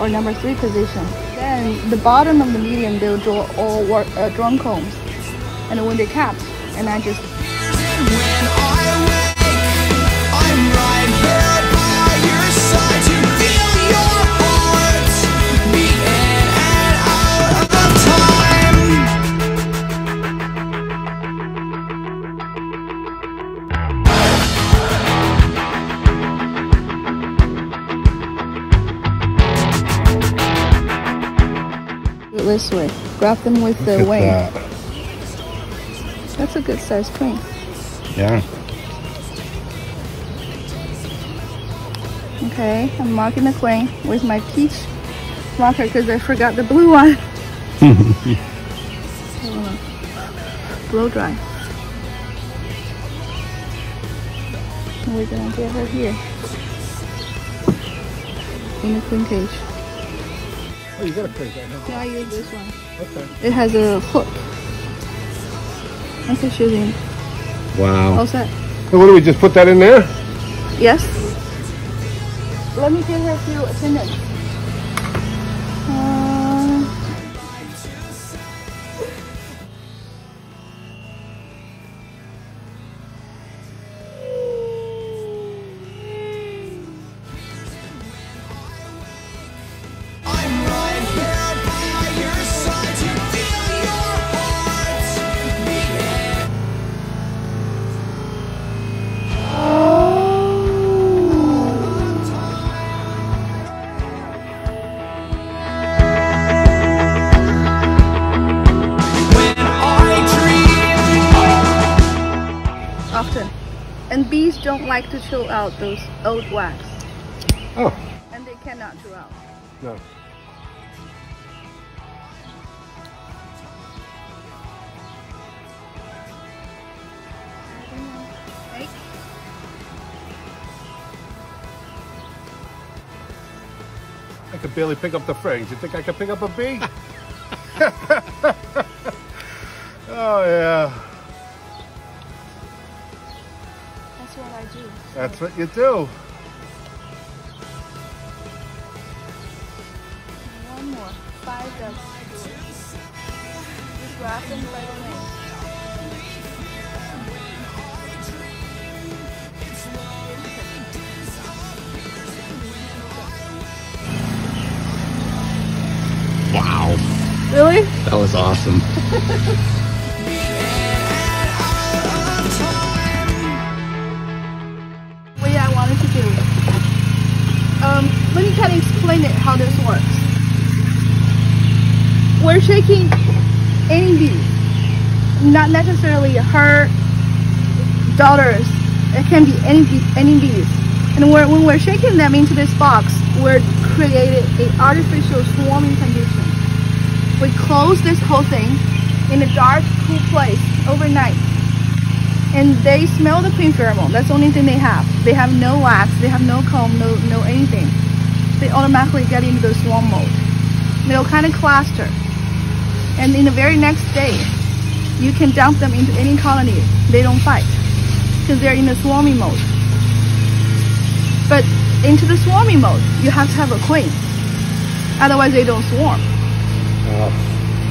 or number three position. Then the bottom of the medium, they'll draw all uh, drawn combs. And when they catch, and I just this way. Grab them with the Look wing. at That's a good size queen. Yeah. Okay, I'm marking the queen with my peach marker because I forgot the blue one. Blow dry. And We're gonna get her here in the queen cage. Oh, you got a print that, huh? Yeah, I use this one. Okay. It has a hook. Okay, shooting. Wow. All set. So what do we just put that in there? Yes. Let me get her a few attendants. And bees don't like to chew out those old wax. Oh, And they cannot chew out. no. I could barely pick up the frings. You think I could pick up a bee? oh, yeah. That's what I do. That's what you do. One more. Five dozen. Just grab them by the name. Wow. Really? That was awesome. Um, let me kind of explain it how this works. We're shaking any bee, not necessarily her daughters. It can be any any bees. And we're, when we're shaking them into this box, we're creating an artificial swarming condition. We close this whole thing in a dark, cool place overnight and they smell the queen pheromone. That's the only thing they have. They have no wax, they have no comb, no no anything. They automatically get into the swarm mode. They'll kind of cluster. And in the very next day, you can dump them into any colony. They don't fight because they're in the swarming mode. But into the swarming mode, you have to have a queen. Otherwise, they don't swarm.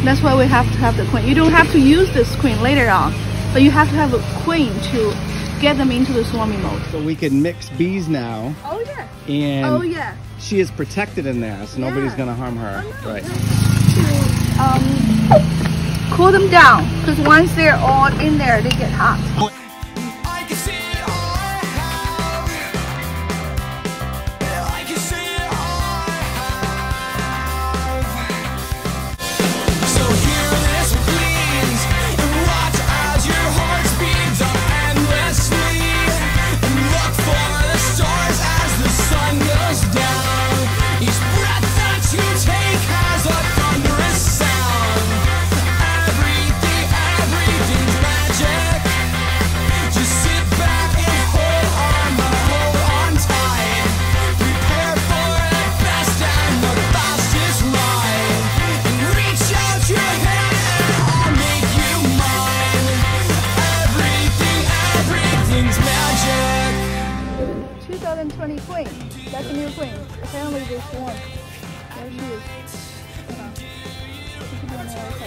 That's why we have to have the queen. You don't have to use this queen later on, but you have to have a queen to get them into the swarming mode. So we can mix bees now, Oh yeah. and Oh yeah. she is protected in there, so nobody's Yeah. gonna harm her. Oh, no, Right. To um, cool them down, because once they're all in there, they get hot. 2020 queen. That's a new queen. Apparently there's one. There she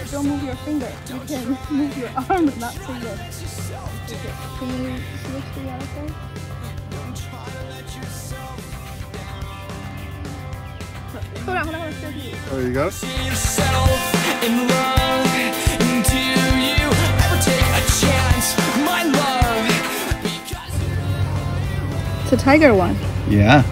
is. Don't move your finger. You can move your arm, not finger. Okay. Can you switch the other side? Hold on, hold on, hold on. Oh, you got? It's a tiger one. Yeah.